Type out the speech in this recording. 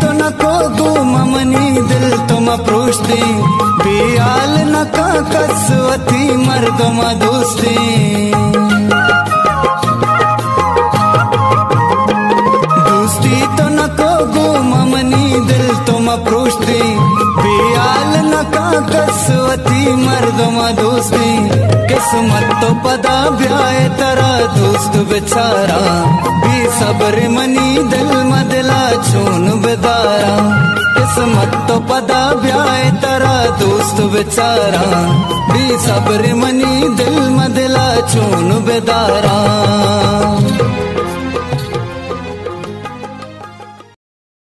तो न को गुमनी दिल तुम प्रोष्टी बियाल न का कसवती मर्दम दोस्ती। दोस्ती तो न को गुमनी दिल तुम प्रोष्टी बियाल न का कसवती मर्दम दोस्ती। किस्मत तो पदा ब्याय तरा दोस्त बेचारा। बी सबर मनी बेदारा किस्मत तो पदा ब्याए तरा, दोस्त बेचारा बी सबर मनी, दिल मदला, चून बेदारा।